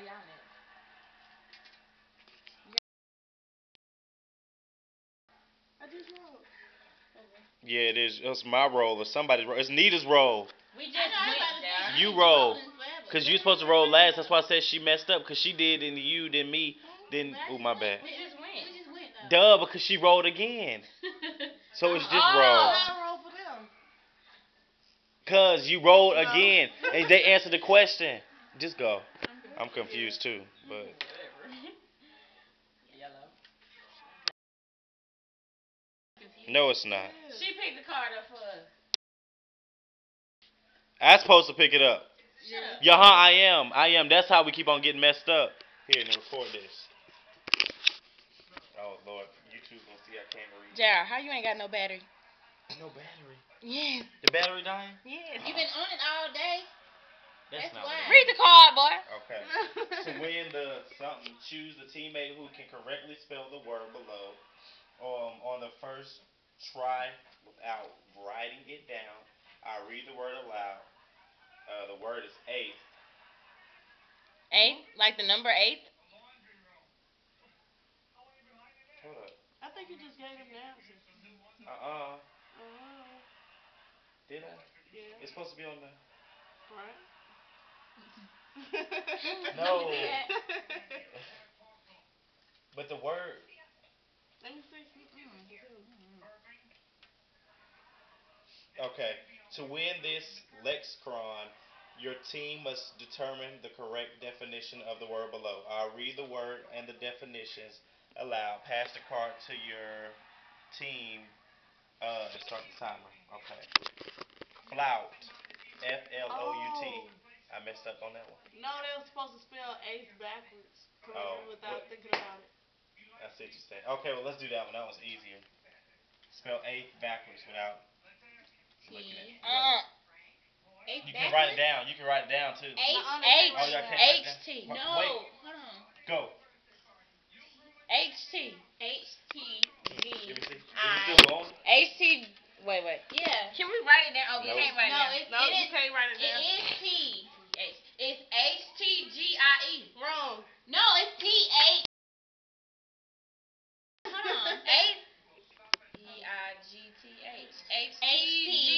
Y'all next. I just rolled. Yeah, it is. It's my roll or somebody's roll. It's Nita's roll. We just know, went about to say, there. You roll. Cause you supposed to roll last. That's why I said she messed up. Cause she did, then you, then me, then. But Oh my went. bad. We just went. We just went. Duh, because she rolled again. So it's just Oh. roll. I roll for them. Cause you rolled again. and they answered the question. Just go. I'm confused too, but no, it's not. She picked the card up for us. I supposed to pick it up. Shut up. Yeah, huh? I am. I am. That's how we keep on getting messed up. Here, now record this. Oh Lord, YouTube gonna see I can't read. Jar, how you ain't got no battery? No battery. Yes. The battery dying? Yes. You been on it all day. That's not why. what it Read the card, boy. Okay. to win the something, choose the teammate who can correctly spell the word below. Um, on the first try without writing it down, I read the word aloud. Uh, the word is eighth. Eight, like the number eight. Hold up. I think you just gave him the answer. Uh uh Oh, Did I? yeah. It's supposed to be on the. Right. No. But the word. Let me see. Okay. To win this lexicon, your team must determine the correct definition of the word below. I'll read the word and the definitions aloud. Pass the card to your team. Uh, start the timer. Okay. Flout. F L O U T. Oh. I messed up on that one. No, they were supposed to spell ace backwards. Oh, Without what- thinking about it. I see what you're saying. Okay, well let's do that one. That one's easier. Spell eighth backwards without looking at it. Uh, Eight You can write it down. You can write it down too. H Nuh-uh, H Oh, y'all can't write H that? T. Wait. No, hold on. Go. H T. H T Let me V. see. Is it I- still going? H T. Wait, wait. Yeah. Can we write it down? Oh, we Nope. can't write it No, down. it, No, it you is. can't write it It down. is T. H-C-D